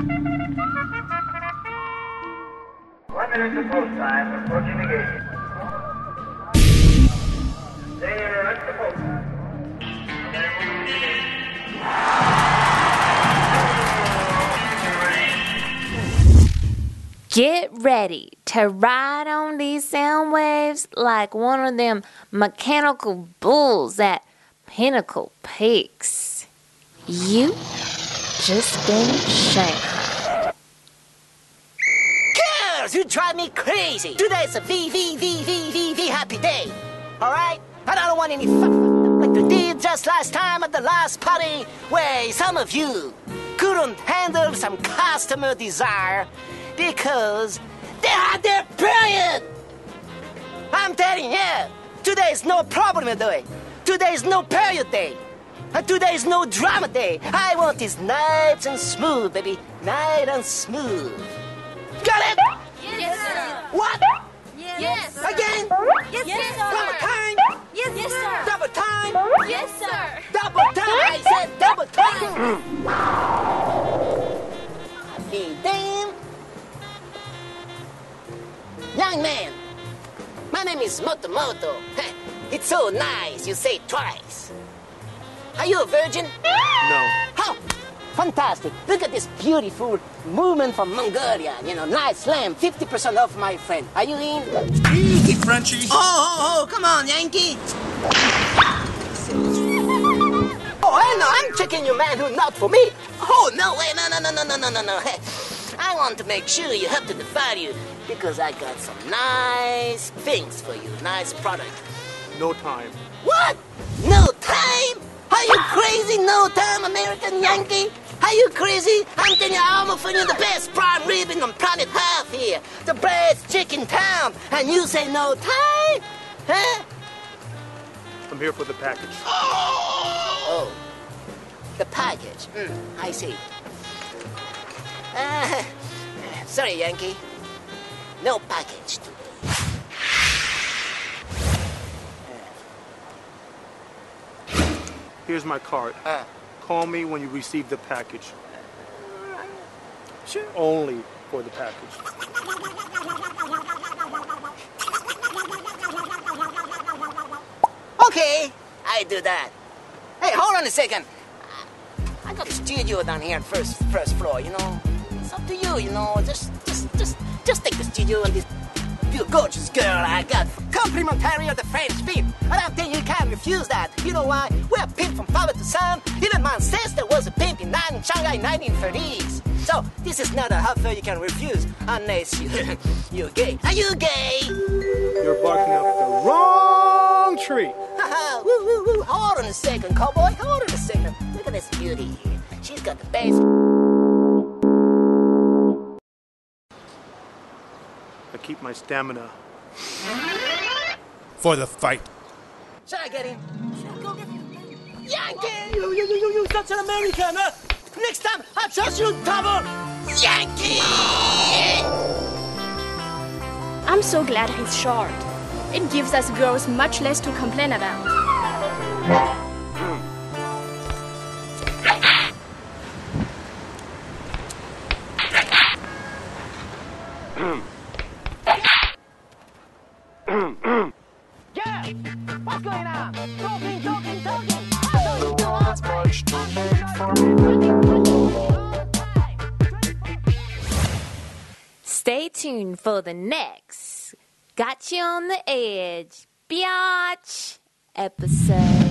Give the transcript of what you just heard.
One minute to post time, the gate. Get ready to ride on these sound waves like one of them mechanical bulls at Pinnacle Peaks. You just been shanked. Girls, you drive me crazy. Today's a V V V V V V happy day. All right? And I don't want any fuck like we did just last time at the last party, where some of you couldn't handle some customer desire because they had their period. I'm telling you, today is no problem it. Today is no period day. And today is no drama day. I want this nice and smooth, baby. Nice and smooth. Got it? Yes, sir. What? Yes. Again? Yes, yes, sir. Double time? Yes, yes, sir. Double time? Yes, sir. Double time! I said double time! Hey, damn! Young man, my name is Motomoto. It's so nice you say twice. Are you a virgin? No. Fantastic. Look at this beautiful movement from Mongolia. You know, nice lamb, 50% off, my friend. Are you in? Easy, Frenchie. Oh, oh, oh, come on, Yankee. Oh, I know, I'm checking you, man, who not for me. Oh, no, wait, no, no, no, no, no, no, no, no. I want to make sure you have to the you because I got some nice things for you, nice product. No time. What? Are you crazy? No time, American Yankee? Are you crazy? I'm telling you, I'm offering you the best prime rib on planet Earth here. The best chicken town. And you say no time? Huh? I'm here for the package. Oh. The package. Mm, I see. Uh, sorry, Yankee. No package today. Here's my card. Uh. Call me when you receive the package. Sure. Only for the package. Okay, I do that. Hey, hold on a second. I got a studio down here, first first floor. You know, it's up to you. You know, just just just just take the studio and this you gorgeous girl I got complimentary of the French beef. don't think you can't refuse that. You know why? We're pimp from father to son. Even my ancestor was a pimp in Nan- Shanghai 1930s. So this is not a offer you can refuse unless you you're gay. Are you gay? You're barking up the wrong tree. Haha, woo, woo, woo. Hold on a second, cowboy. Hold on a second. Look at this beauty here. She's got the best. I keep my stamina. For the fight. Should I get him? Go get him. Yankee! You, you, you, you, you, such an American, huh? Next time, I'll just you double. Yankee! I'm so glad he's short. It gives us girls much less to complain about. Hmm. Yeah! What's going on? Talking, talking, talking. I know you Stay tuned for the next Got You on the Edge, biatch episode.